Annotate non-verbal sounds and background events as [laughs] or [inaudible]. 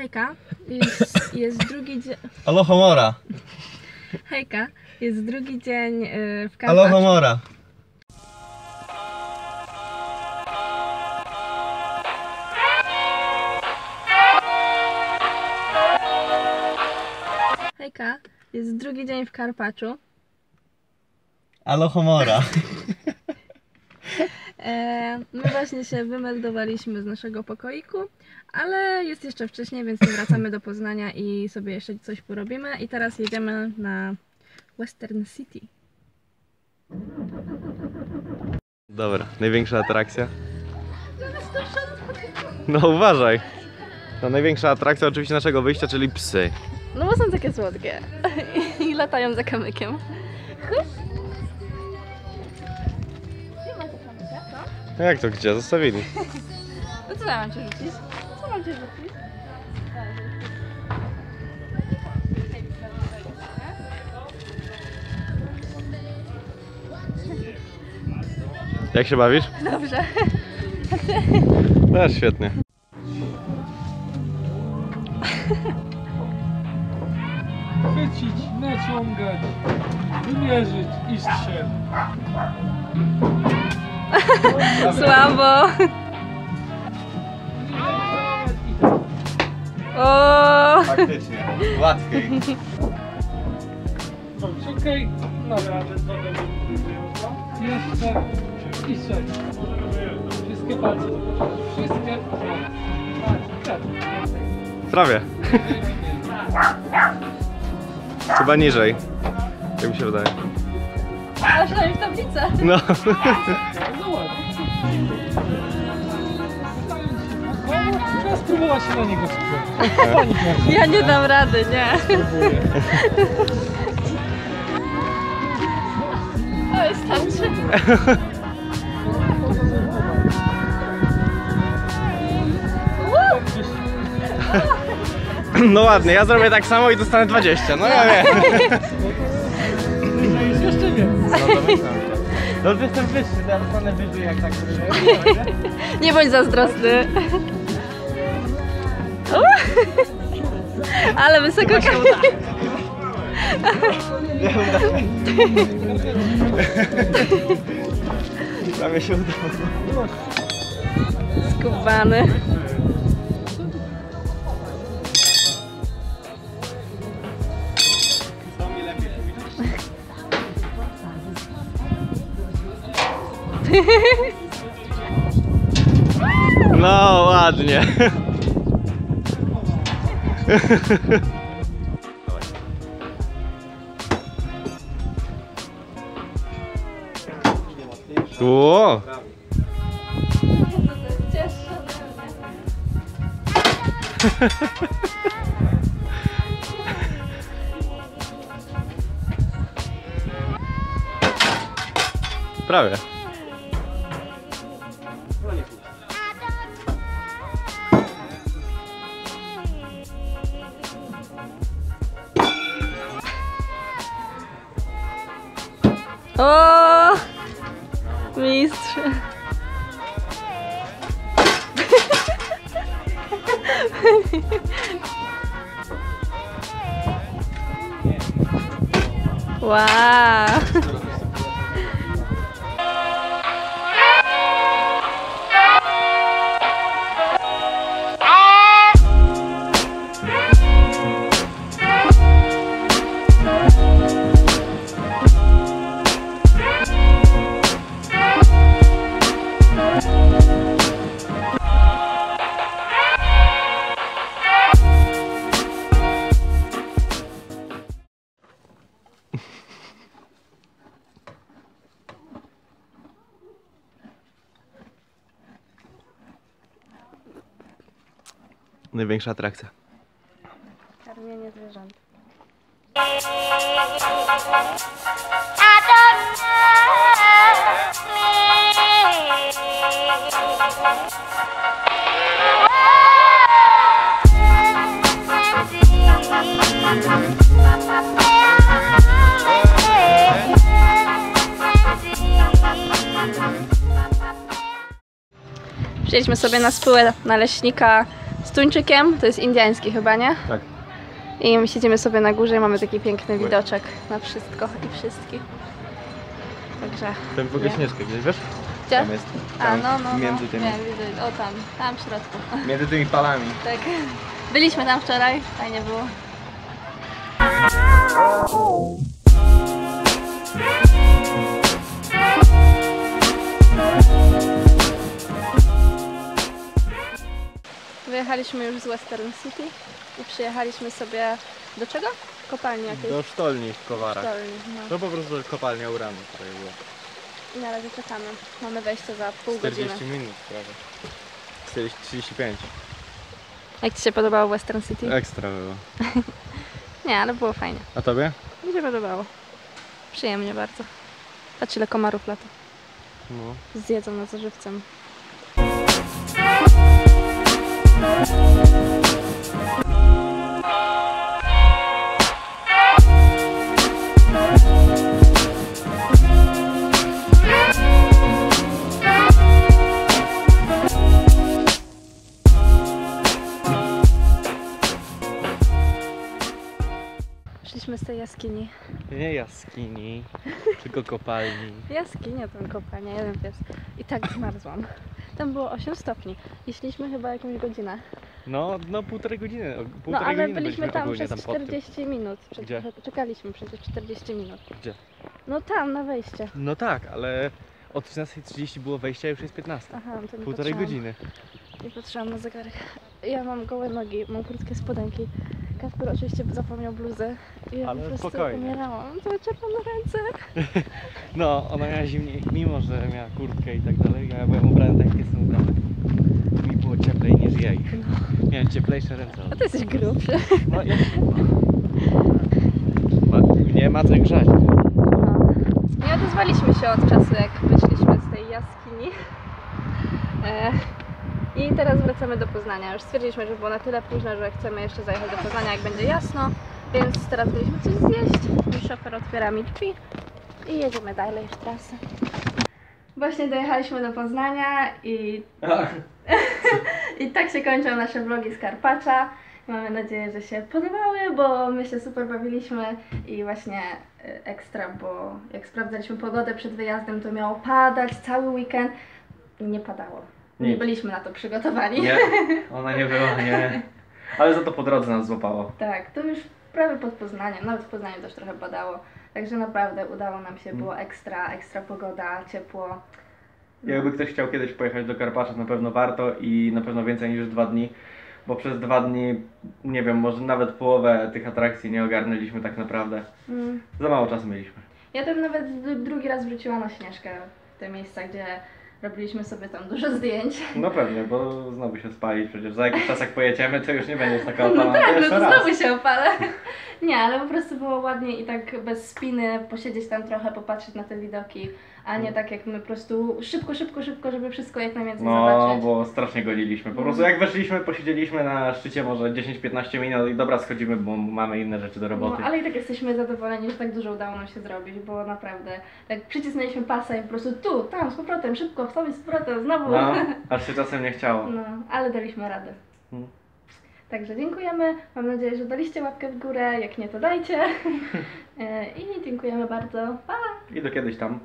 Hejka, jest, jest drugi dzień. Alohomora. Hejka, jest drugi dzień y, w Karpaczu. Alohomora. Hejka, jest drugi dzień w Karpaczu. Alohomora. [laughs] E, my właśnie się wymeldowaliśmy z naszego pokoiku, ale jest jeszcze wcześniej, więc nie wracamy do Poznania i sobie jeszcze coś porobimy. I teraz jedziemy na Western City. Dobra, największa atrakcja. No uważaj. No największa atrakcja oczywiście naszego wyjścia, czyli psy. No bo są takie słodkie [laughs] i latają za kamykiem. No Jak to gdzie? Zostawili. No co mam cię rzucić? Co mam cię rzucić? Jak się bawisz? Dobrze. No świetnie. Chwycić, naciągać, wymierzyć i strzelić. [laughs] Słabo. O! Faktycznie. Łatwiej. Dobrze, okej. Dobra. Jeszcze i sześć. Wszystkie palce. Wszystkie. Tak, tak. Prawie. Chyba niżej. Jak mi się wydaje. Aż na w tablicę. No. Trzeba spróbować się na niego skupić. Ja nie dam rady, nie. Oj, starczy. No ładnie, ja zrobię tak samo i dostanę 20. No ja wiem. [laughs] Jest jeszcze więcej. No jestem wyższy, to ja dostanę wyżej jak tak [laughs] Nie bądź zazdrosny. O! [laughs] Ale wysoko [laughs] Prawie się udało. skubany. No ładnie. Ło! Prawie. O! Mistrz. [laughs] Wow. Największa atrakcja. Karmienie zwierząt. Wzięliśmy sobie na spółę naleśnika z tuńczykiem, to jest indiański chyba, nie? Tak. I my siedzimy sobie na górze i mamy taki piękny widoczek na wszystko i wszystkich. Także. Ten w ogóle Nie. śnieżkę gdzieś, wiesz? Gdzie? Tam jest. A Tam, no, no, no. Między tymi. Wiem, widzę. O tam, tam w środku. [laughs] Między tymi palami. Tak. Byliśmy tam wczoraj, fajnie było. Wyjechaliśmy już z Western City i przyjechaliśmy sobie do czego? Kopalni jakiejś? Do sztolni w Kowarach. Sztolni, no. To po prostu kopalnia uranu tutaj była. Na razie czekamy. Mamy wejście za pół godziny. 40 minut prawie. 40, 35. Jak Ci się podobało Western City? Ekstra było. [laughs] Nie, ale było fajnie. A tobie? Mi się podobało. Przyjemnie bardzo. Patrz ile komarów lata. No. Zjedzą nas żywcem. Szliśmy z tej jaskini. Nie jaskini, [laughs] tylko kopalni. Jaskinia tam kopalnia, jeden pies. I tak zmarzłam. Tam było 8 stopni. I szliśmy chyba jakąś godzinę. No, no półtorej godziny. No Półtorej ale godziny byliśmy tam ogólnie przez pod tym. 40 minut. Przed, Gdzie? Czekaliśmy przecież 40 minut. Gdzie? No tam, na wejście. No tak, ale od 13.30 było wejście, a już jest 15. Aha, to nie Półtorej patrzyłam. godziny. Nie patrzyłam na zegarek. Ja mam gołe nogi, mam krótkie spodenki. Kasper oczywiście zapomniał bluzy. I ja Ale po prostu spokojnie. umierałam. To czerwone ręce. [laughs] No, ona miała zimniej, mimo że miała kurtkę i tak dalej, ja byłem ubrany tak jak jestem ubrany. Mi było cieplej niż jej. Miałem cieplejsze ręce. A ty jesteś grubszy. No, ja... Ma, nie ma co grzać. No. Nie odezwaliśmy się od czasu, jak wyszliśmy z tej jaskini. E, I teraz wracamy do Poznania. Już stwierdziliśmy, że było na tyle późno, że chcemy jeszcze zajechać do Poznania, jak będzie jasno. Więc teraz byliśmy coś zjeść. I szofer otwiera mi drzwi. I jedziemy dalej w trasę. Właśnie dojechaliśmy do Poznania i, [laughs] i tak się kończą nasze vlogi z Karpacza. Mamy nadzieję, że się podobały, bo my się super bawiliśmy i właśnie y, ekstra, bo jak sprawdzaliśmy pogodę przed wyjazdem, to miało padać cały weekend i nie padało. Nie byliśmy na to przygotowani. Nie, [laughs] ona nie była, nie. Ale za to po drodze nas złapało. Tak, to już prawie pod Poznaniem, nawet w Poznaniu też trochę padało. Także naprawdę udało nam się, było ekstra, ekstra pogoda, ciepło. No. Jakby ktoś chciał kiedyś pojechać do Karpacza, na pewno warto i na pewno więcej niż dwa dni, bo przez dwa dni, nie wiem, może nawet połowę tych atrakcji nie ogarnęliśmy tak naprawdę. Mm. Za mało czasu mieliśmy. Ja tam nawet drugi raz wróciłam na Śnieżkę, w te miejsca, gdzie robiliśmy sobie tam dużo zdjęć. No pewnie, bo znowu się spalić przecież. Za jakiś czas jak pojedziemy, to już nie będziesz taka No opalona tak, no to raz. znowu się opalę. Nie, ale po prostu było ładnie i tak bez spiny posiedzieć tam trochę, popatrzeć na te widoki, a nie tak jak my po prostu szybko, szybko, szybko, żeby wszystko jak najwięcej No, zobaczyć. bo strasznie goliliśmy. Po prostu jak weszliśmy, posiedzieliśmy na szczycie może 10-15 minut i dobra, schodzimy, bo mamy inne rzeczy do No, roboty. ale i tak jesteśmy zadowoleni, że tak dużo udało nam się zrobić, bo naprawdę tak przycisnęliśmy pasa i po prostu tu, tam, z powrotem, szybko, w sobie z powrotem, znowu. No, [laughs] aż się czasem nie chciało. No, ale daliśmy radę. Mm. Także dziękujemy. Mam nadzieję, że daliście łapkę w górę. Jak nie, to dajcie. [laughs] E, I dziękujemy bardzo. Pa! I do kiedyś tam.